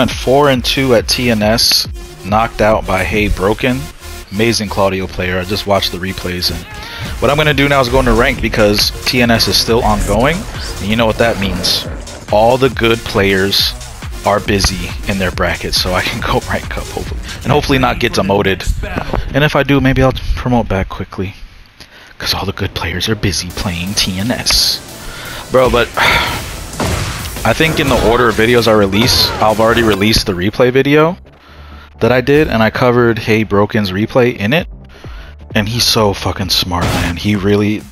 Went 4 and 2 at TNS, knocked out by Hey Broken. Amazing Claudio player. I just watched the replays and what I'm going to do now is go into ranked because TNS is still ongoing. And you know what that means. All the good players are busy in their brackets, so I can go rank up hopefully. And hopefully not get demoted. And if I do, maybe I'll promote back quickly. Because all the good players are busy playing TNS. Bro, but I think in the order of videos I release, I've already released the replay video that I did, and I covered Hey Broken's replay in it. And he's so fucking smart, man. He really,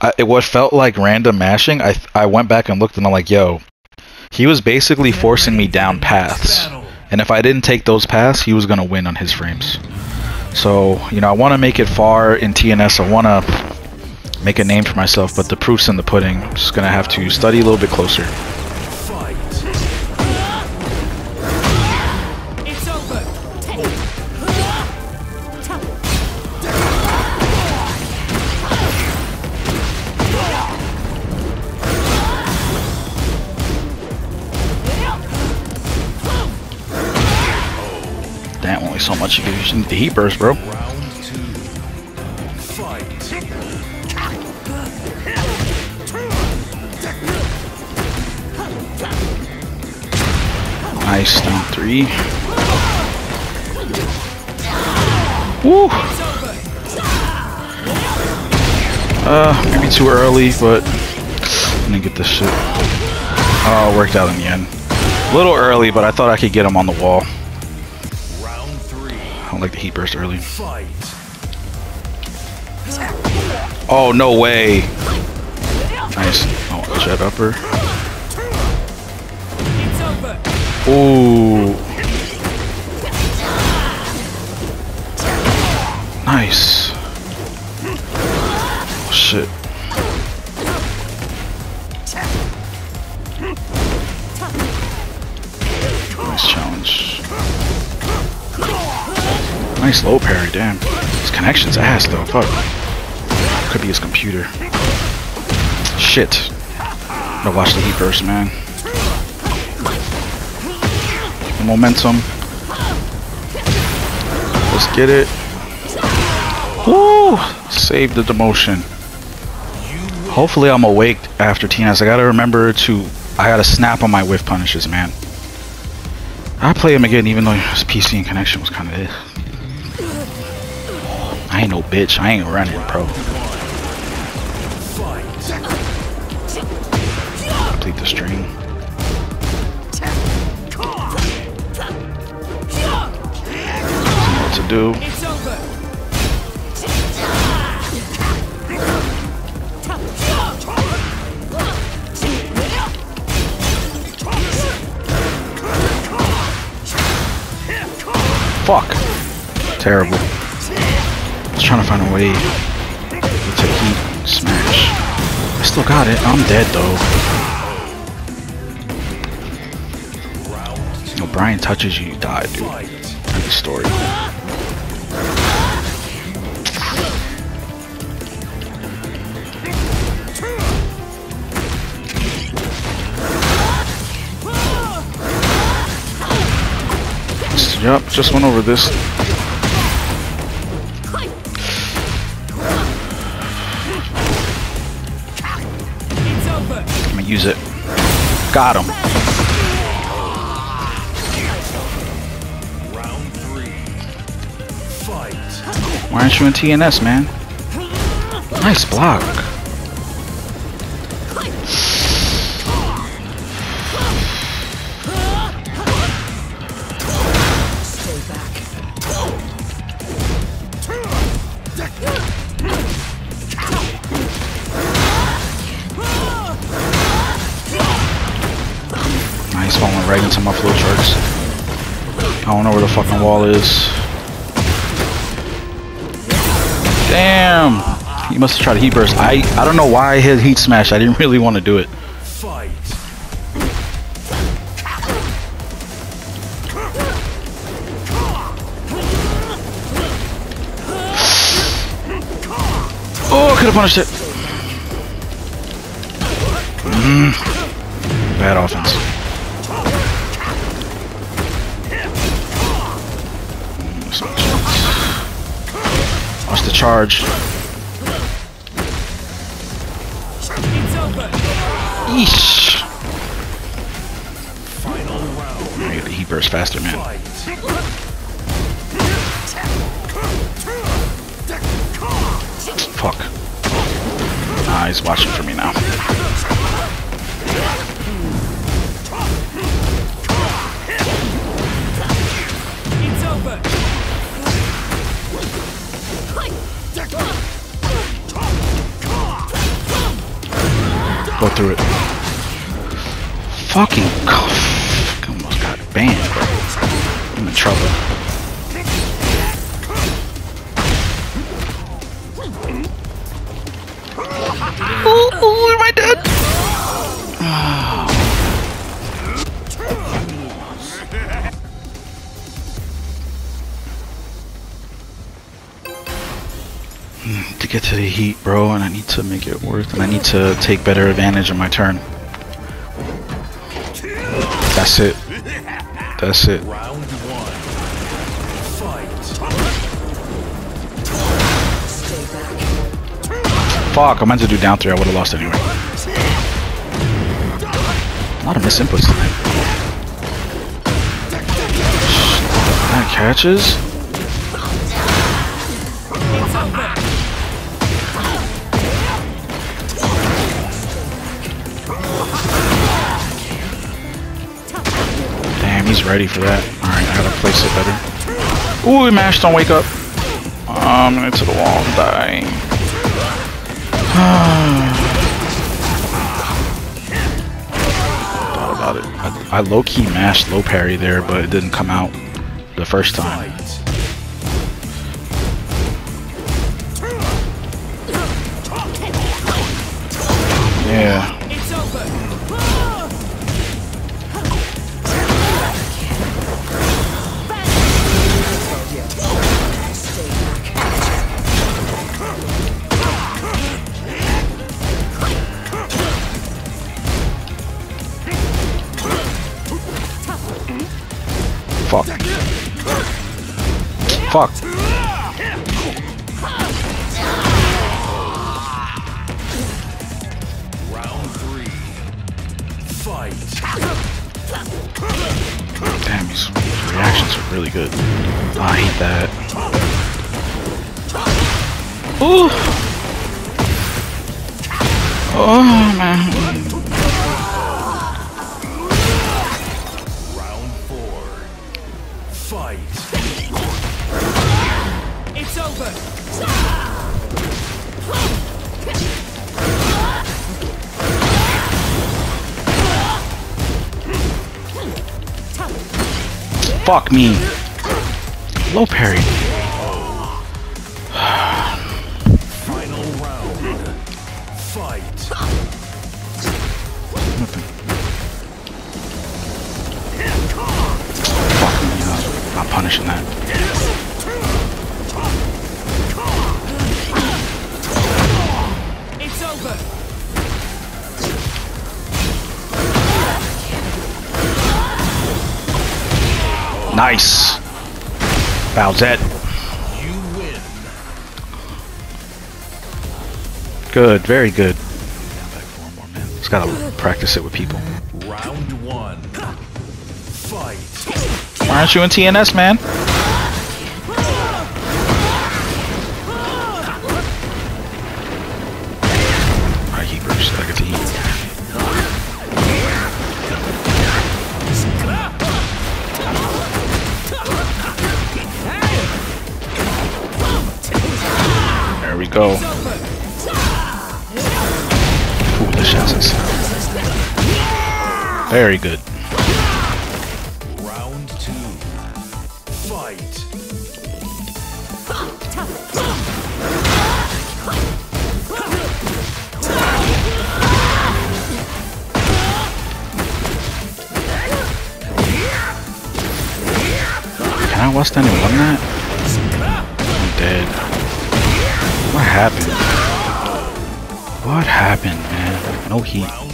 I, it what felt like random mashing. I I went back and looked, and I'm like, yo, he was basically forcing me down paths, and if I didn't take those paths, he was gonna win on his frames. So you know, I want to make it far in TNS. I want to make a name for myself, but the proof's in the pudding. I'm just gonna have to study a little bit closer. So much you the heat burst, bro. Nice, down three. Woo! Uh, maybe too early, but I didn't get this shit. Oh, worked out in the end. A little early, but I thought I could get him on the wall. Like the heat burst early. Oh, no way. Nice. Oh, jet upper. It's over. Ooh. Nice. Nice low parry, damn. His connection's ass though, fuck. Could be his computer. Shit. Gonna watch the heat burst, man. The momentum. Let's get it. Woo! Save the demotion. Hopefully I'm awake after TNS. I gotta remember to... I gotta snap on my whiff punishes, man. I play him again even though his PC and connection was kind of eh. it. Ain't no bitch. I ain't running, bro. Complete the string. What to do? Fuck. Terrible. Trying to find a way to heat smash. I still got it. I'm dead though. No, Bryan touches you, you die, dude. End of story. Yup, just went over this. Got him. Why aren't you in TNS, man? Nice block. I don't know where the fucking wall is. Damn! He must have tried to heat burst. I I don't know why I hit heat smash. I didn't really want to do it. Fight. Oh, could have punished it. Mm. Bad offense. Charge. It's over. Eesh. He burst faster, man. Fuck. Ah, he's watching for me now. Through it. Fucking. Almost got banned, bro. I'm in trouble. Hmm, to get to the heat, bro, and I need to make it worth, and I need to take better advantage of my turn. That's it. That's it. Fuck, I meant to do down three. I would have lost anyway. A lot of misinputs tonight. That catches. Ready for that. Alright, I gotta place it better. Ooh, he mashed, don't wake up. I'm gonna to the wall die. Thought about it. I, I low-key mashed low parry there, but it didn't come out the first time. Fuck. Fuck. Round three. Fight. Damn, his reactions are really good. Oh, I hate that. Ooh. Oh man. Fuck me. Low parry. Bowsette. You win. Good. Very good. Down back four more, man. Just gotta practice it with people. Round one. Fight. Why aren't you in TNS, man? Very good. Round two. Fight. Can I West End won that? I'm dead. What happened? What happened, man? No heat.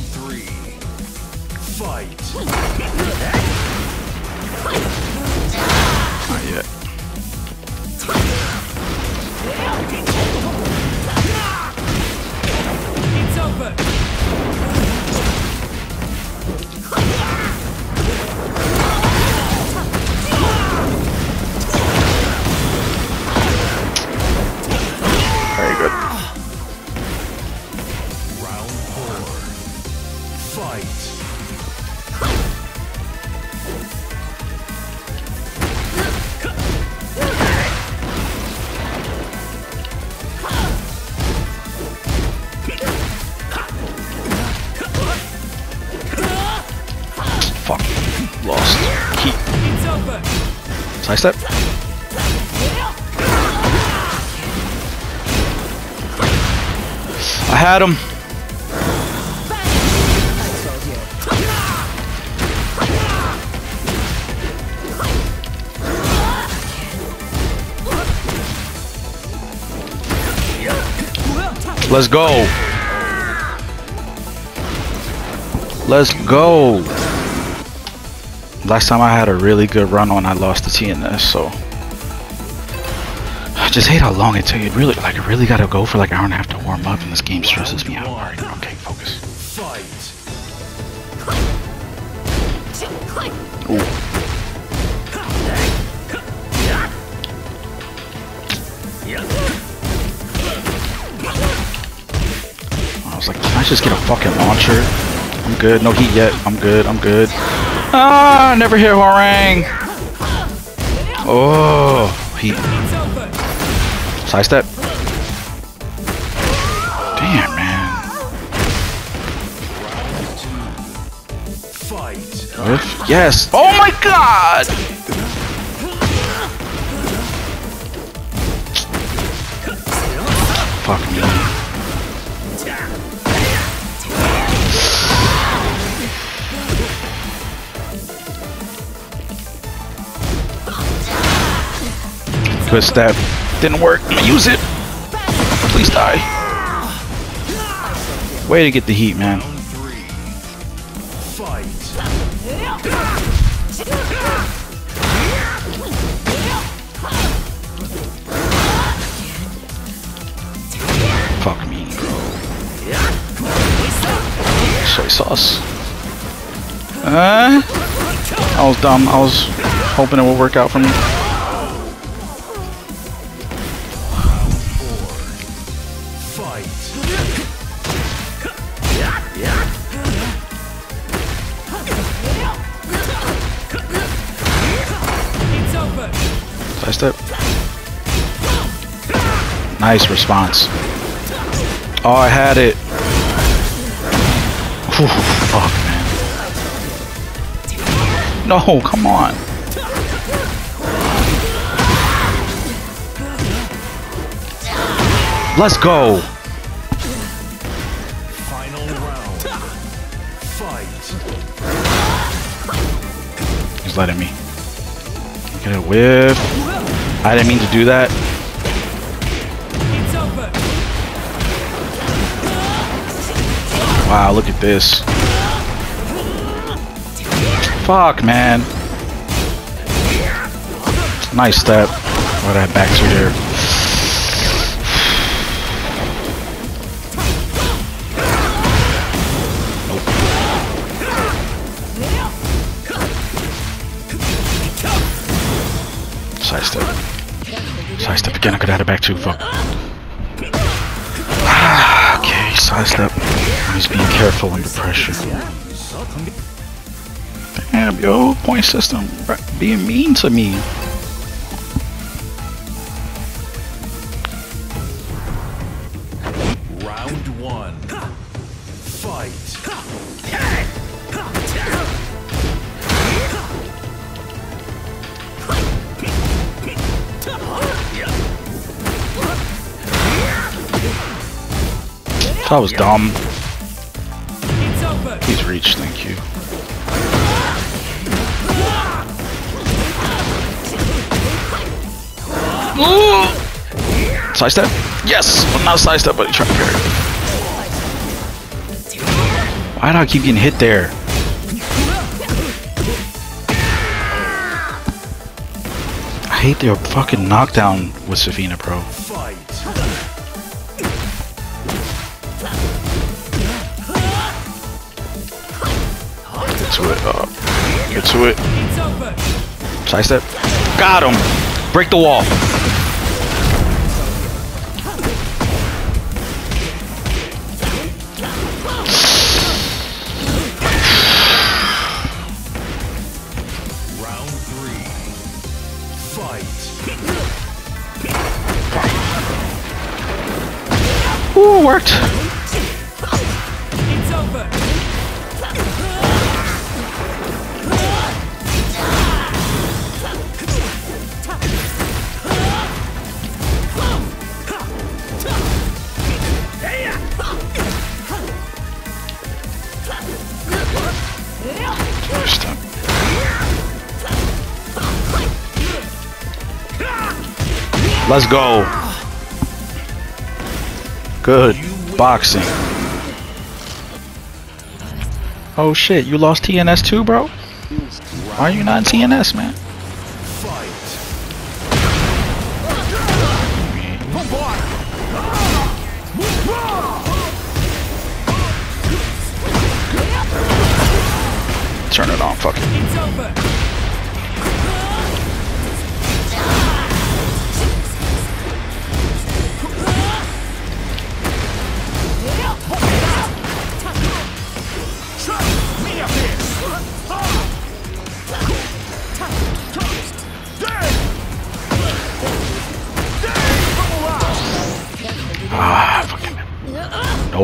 Side step. I had him. Let's go. Let's go. Last time I had a really good run on, I lost the TNS, so I just hate how long it takes. It really, like, I really gotta go for like an hour and a half to warm up, and this game stresses me out. Alright, okay, focus. Ooh. I was like, can I just get a fucking launcher? I'm good. No heat yet. I'm good. I'm good. Ah, never hit Hwoarang. Oh, heat. It's over. Side step. Damn, man. Fight. Yes. Oh my god. Good step. Didn't work. Use it. Please die. Way to get the heat, man. Fuck me. Soy sauce. Uh, I was dumb. I was hoping it would work out for me. Nice response. Oh, I had it. Whew, fuck, man. No, come on. Let's go. Final round. Fight. He's letting me. Get a whiff. I didn't mean to do that. Wow, look at this. Fuck, man. Nice step. Oh, that back two there. Side step. Side step again. I could had it back too. Fuck. Ah, okay, side step. He's being careful under pressure. Damn, yo, point system being mean to me. Round one. Fight. That was dumb. Side step? Yes! Well, not side step, but tried parry. Why do I keep getting hit there? I hate their fucking knockdown with Zafina Pro. Get to it. Uh, get to it. It's over. Side step. Got him. Break the wall. Perfect. It's over. Let's go. Good boxing. Oh shit, you lost TNS too, bro? Why are you not in TNS, man?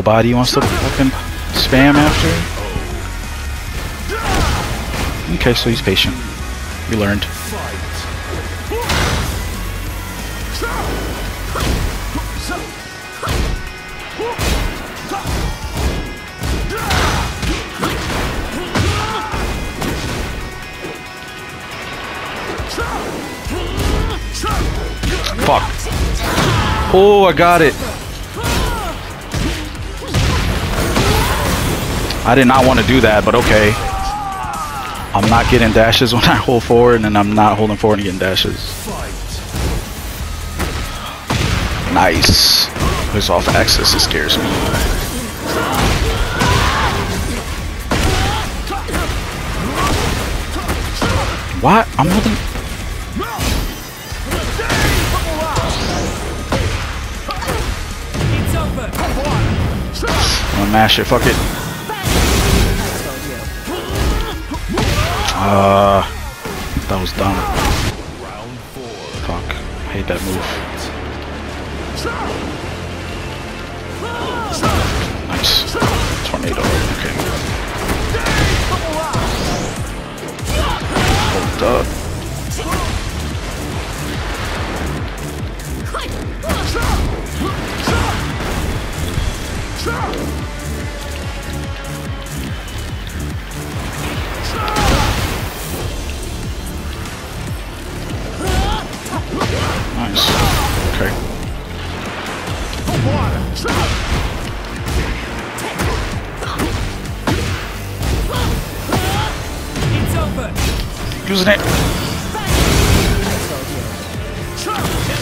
Nobody wants to fucking spam after. Okay, so he's patient. We learned. Fuck. Oh, I got it. I did not want to do that, but okay. I'm not getting dashes when I hold forward, and I'm not holding forward and getting dashes. Nice. This off axis, it scares me. What? I'm holding. I'm gonna mash it. Fuck it. Uh, that was dumb. Round four. Fuck. Hate that move. Nice. Tornado. Okay. Hold up. Nice. Okay. It's over. Using it.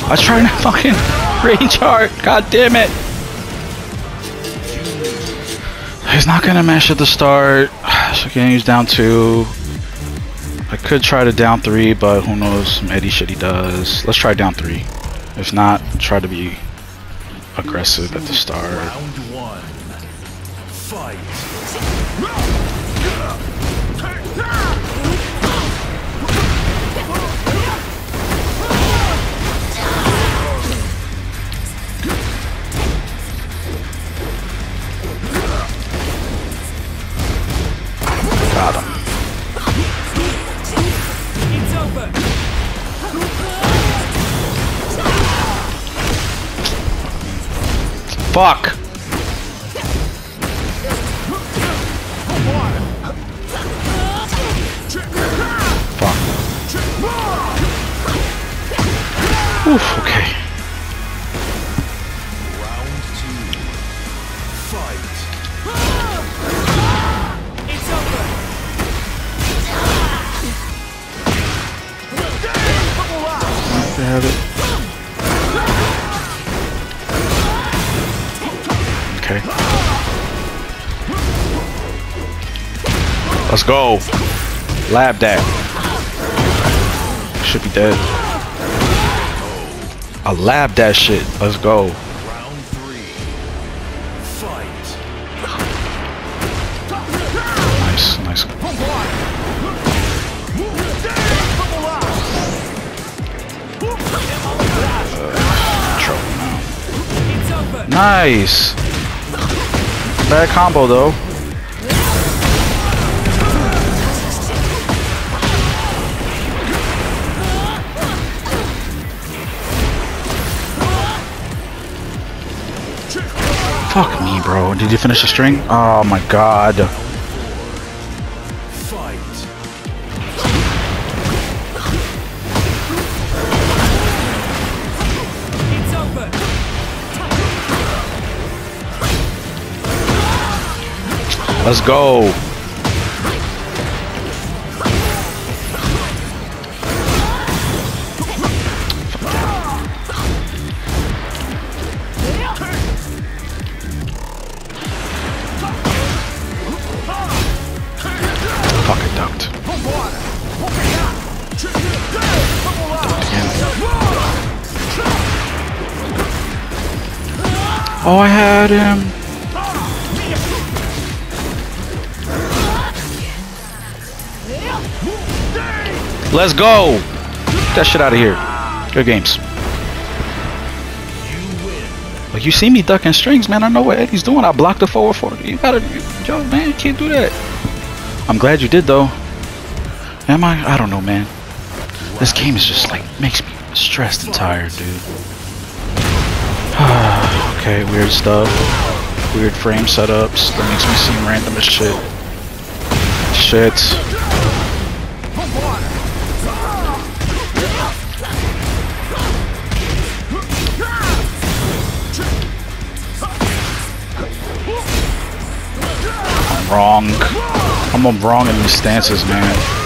I was trying to fucking range art. God damn it. He's not gonna mash at the start. So again, he's down two. I could try to down three, but who knows? Eddy shit he does. Let's try down three. If not, try to be aggressive at the start. Round one. Fight. Fuck. Fuck. Oof, okay. Let's go. Lab that. Should be dead. I lab that shit. Let's go. Nice, nice. Nice. Bad combo though. Fuck me, bro. Did you finish the string? Oh my god. Let's go. Him. Let's go. Get that shit out of here. Good games. Like you see me ducking strings, man. I know what Eddy's doing. I blocked the forward for you. Gotta, you, yo, man, you can't do that. I'm glad you did though. Am I? I don't know, man. This game is just like makes me stressed and tired, dude. Okay, weird stuff. Weird frame setups. That makes me seem random as shit. Shit. I'm wrong. I'm wrong in these stances, man.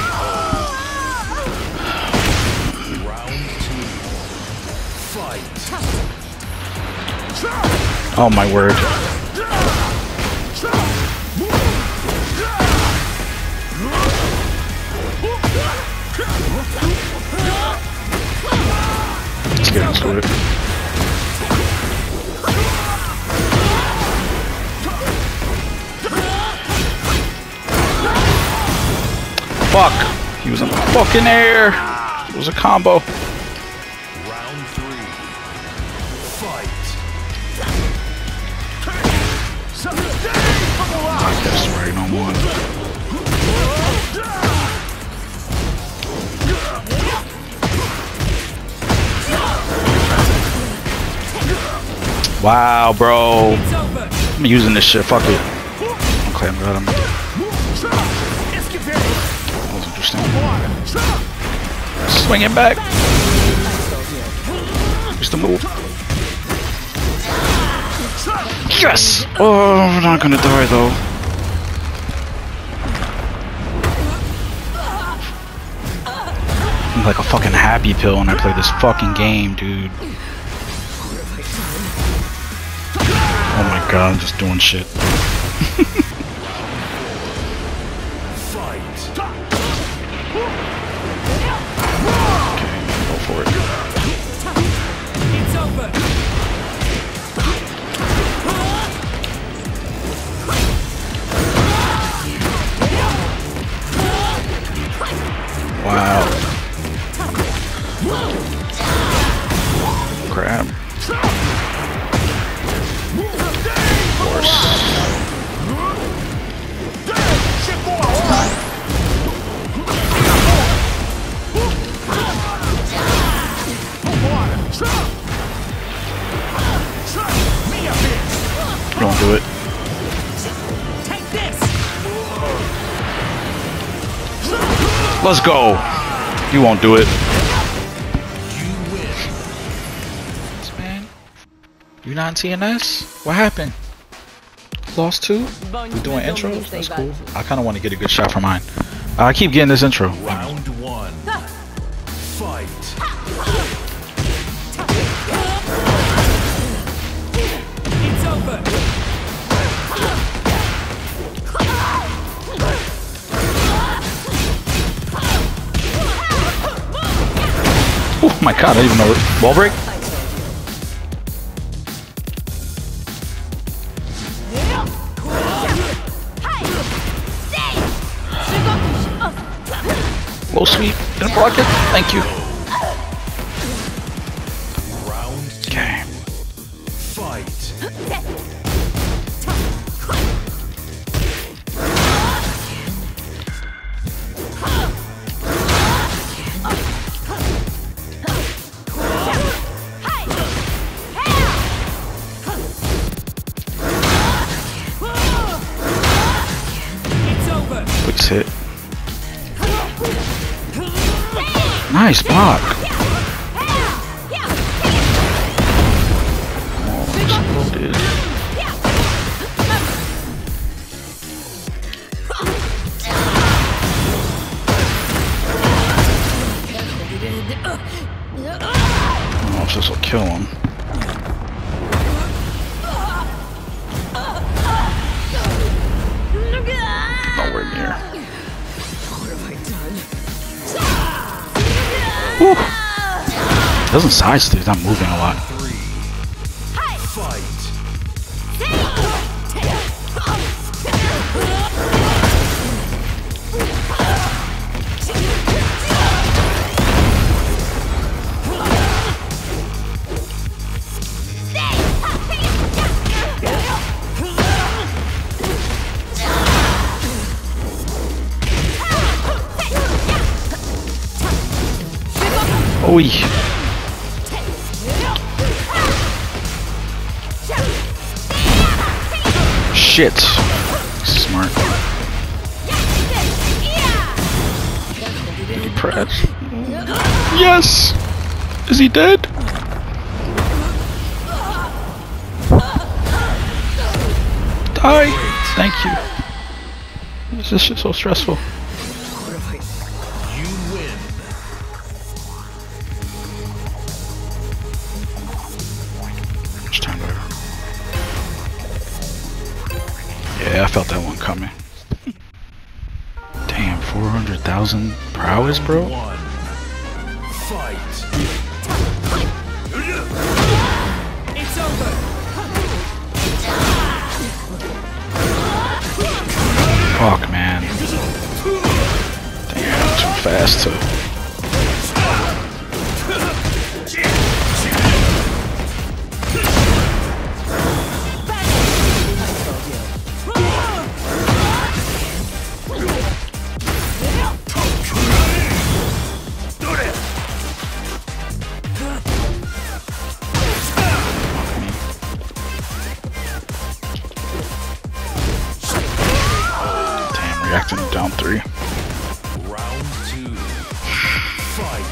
Oh my word. Let's get into it. Fuck! He was in the fucking air! It was a combo. Wow, bro. I'm using this shit. Fuck it. Okay, I'm glad I'm. That was interesting. Swing it back. Just a move. Yes! Oh, we're not gonna die though. I'm like a fucking happy pill when I play this fucking game, dude. God, I'm just doing shit. Let's go. You won't do it. Man, you not in TNS? What happened? Lost two? We doing intros? That's cool. I kind of want to get a good shot for mine. I keep getting this intro. God, I didn't even know it. Wall break? Low sweep. Gonna block it. Thank you. Doesn't size through, he's not moving a lot. Three. Shit. Smart. Press. Yes! Is he dead? Die! Thank you. This is just so stressful. 400,000 prowess, bro?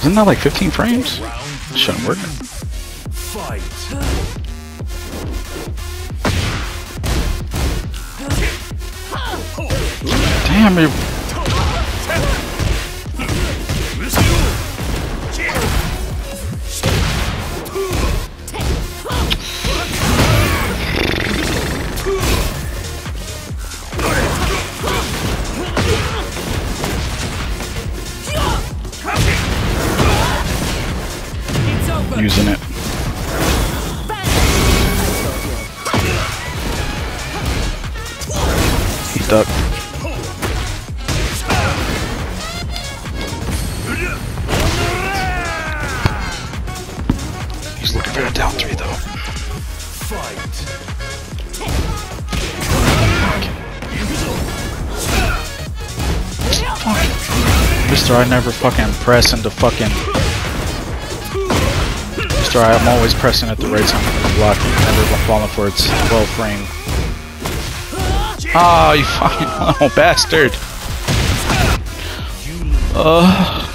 Isn't that like 15 frames? Shouldn't work. Fight. Damn, you fucking the fucking. Mister, I'm always pressing at the right time for the block, never falling for its 12 frame. Ah, you fucking little bastard! Uh,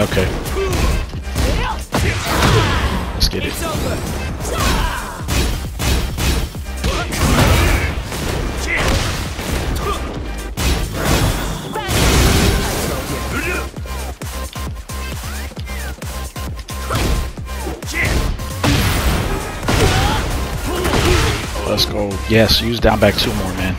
yeah, okay. Let's get it. Let's go. Yes, use down back two more, man.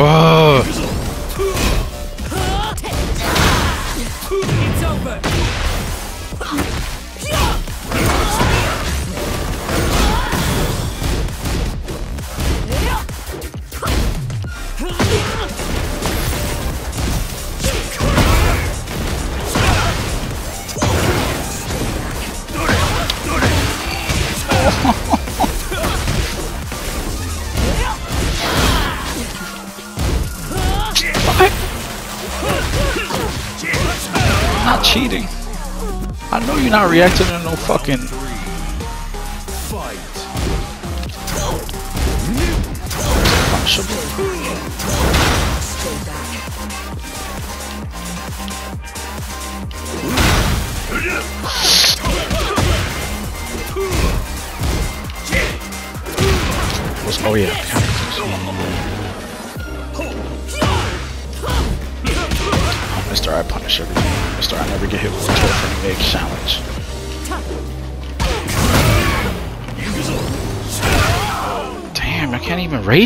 Whoa. Not reacting to no fucking.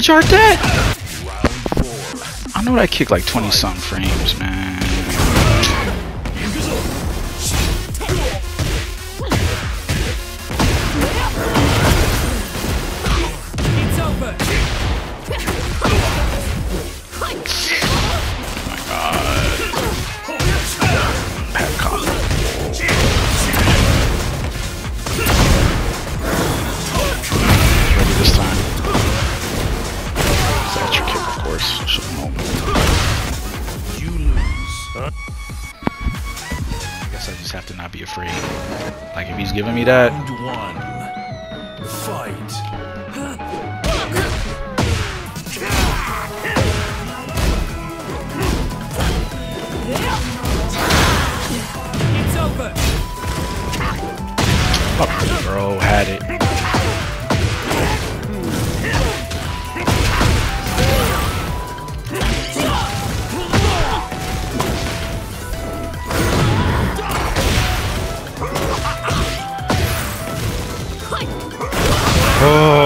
That? I know that kick like 20 something frames, man. Your kick, of course? You lose. I guess I just have to not be afraid. Like if he's giving me that, Round one. Fight. It's over. oh, bro had it. Oh,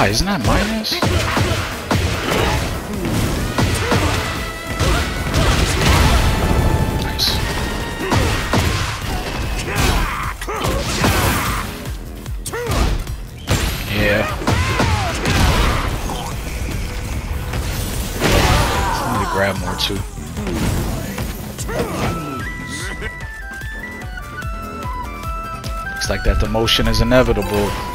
Okay. Isn't that minus? Nice. Yeah. I need to grab more too. Looks like that the motion is inevitable.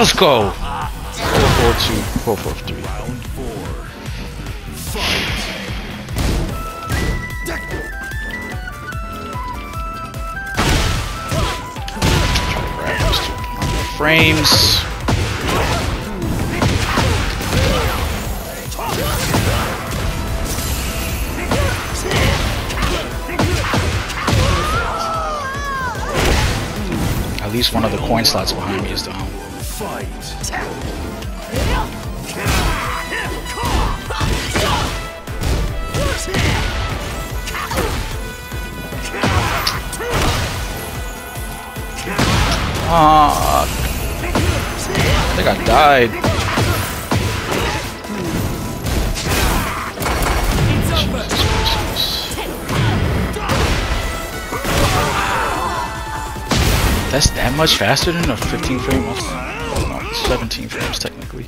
Let's go. Four, four, two, four. Fight. Frames. At least one of the coin slots behind me is down. Ah, I think I died. That's that much faster than a 15 frame? No, 17 frames technically.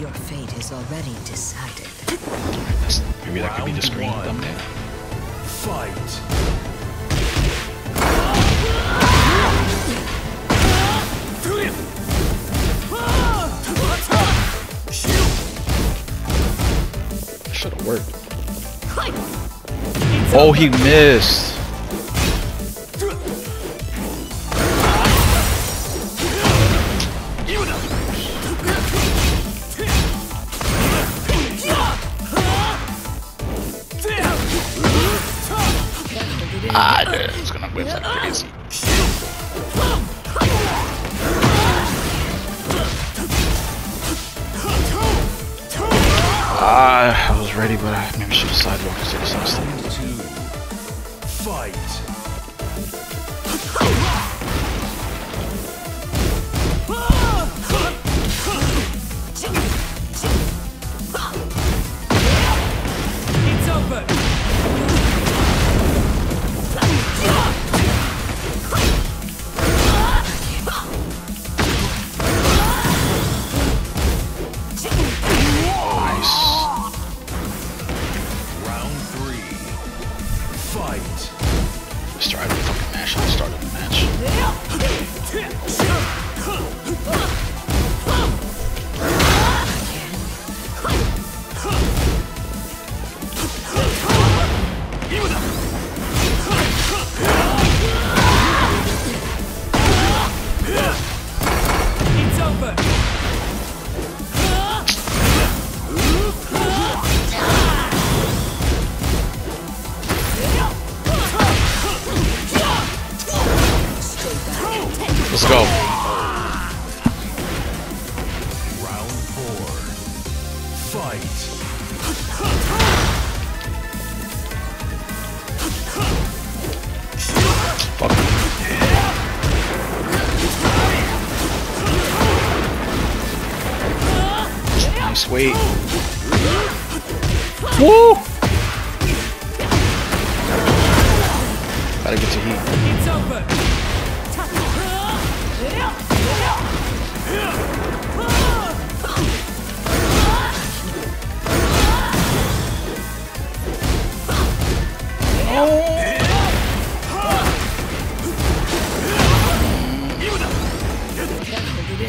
Your fate is already decided. Maybe that could be the screen one. thumbnail. Fight. Should have worked. Oh, he missed.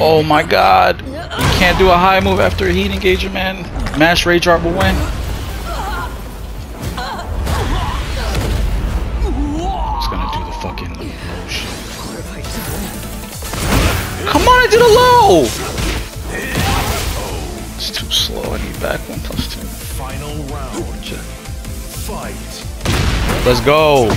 Oh my god. You can't do a high move after a heat engagement, man. Mash Rage Art will win. It's gonna do the fucking low shit. Come on, I did a low! It's too slow. I need back one plus two. Final round. Fight. Let's go.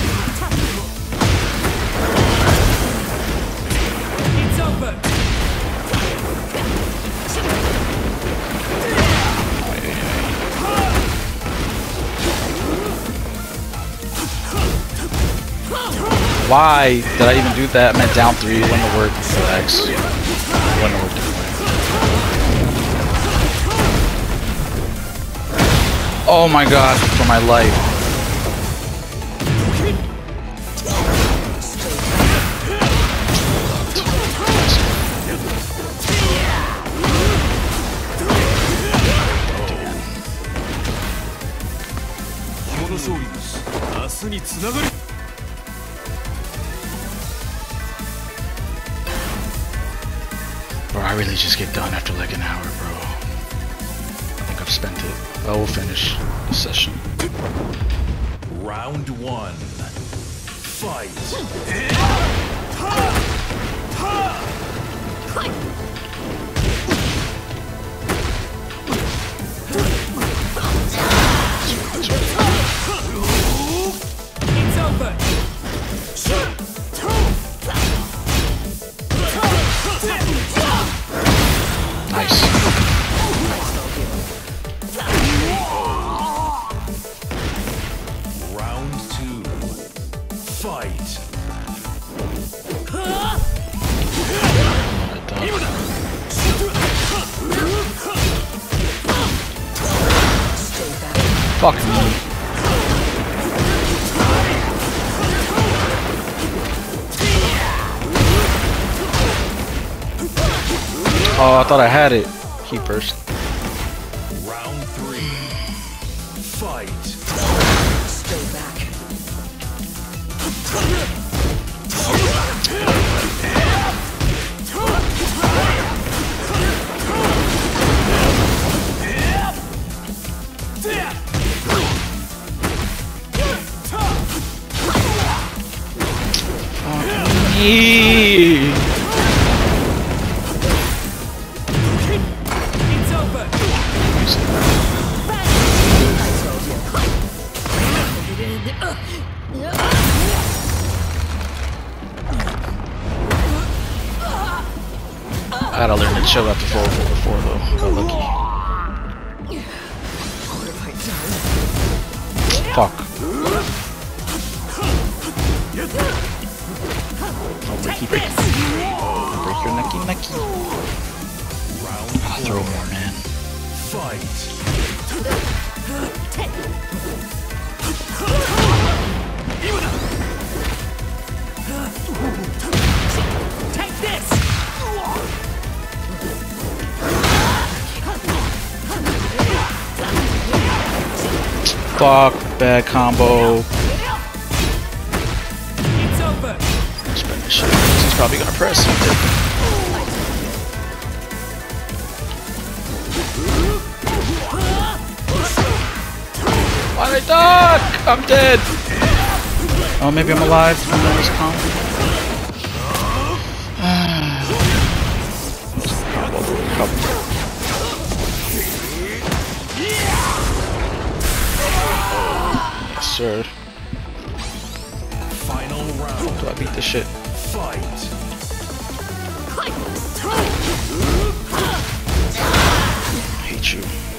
Why did I even do that? I meant down three. Wouldn't have worked for X. Wouldn't have worked anyway. Oh my god, for my life. I've spent it. I will finish the session. Round one. Fight. It's over. Nice. Oh, I thought I had it. He I gotta learn to chill out 4 4 4 though. Got lucky. Fuck. Oh, breaky. Break your necky, necky. I'll throw more, man. Fight. Take this. Fuck, bad combo. It's over. Spend this shit. He's probably gonna press. I'm dead. Oh, maybe I'm alive. from this combo. Yes, sir. Final round. Do I beat this shit? Fight. I hate you.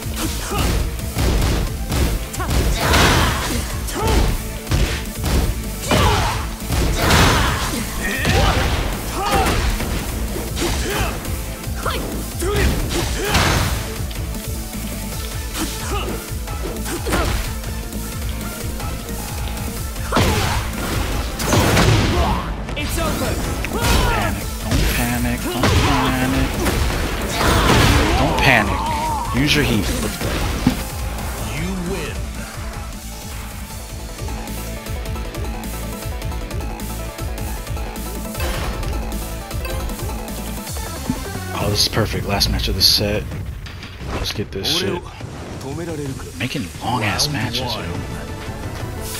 Last match of the set. Let's get this shit. Making long ass matches, yo.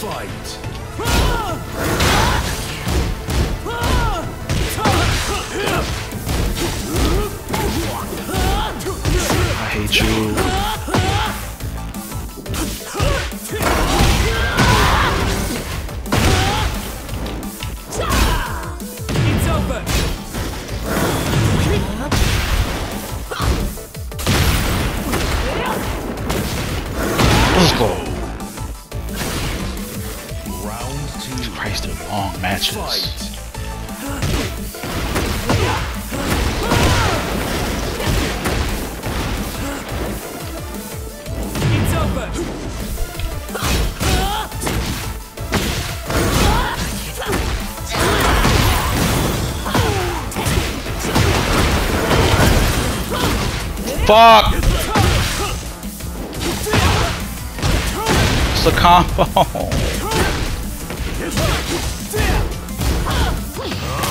Fight. I hate you. Fuck! almost a combo.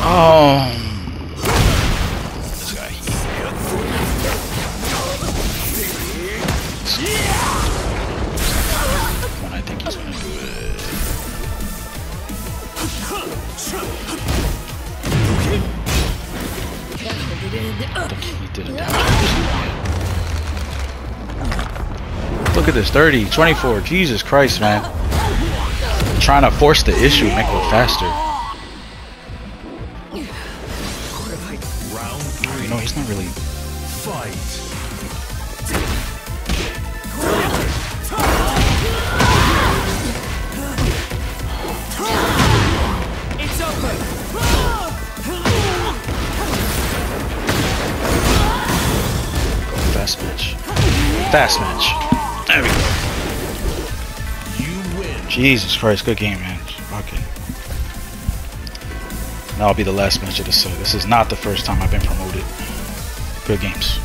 Oh. This, 30, 24, Jesus Christ, man. trying to force the issue, make it faster. Jesus Christ, good game, man. Fucking. That'll be the last match of set. This is not the first time I've been promoted. Good games.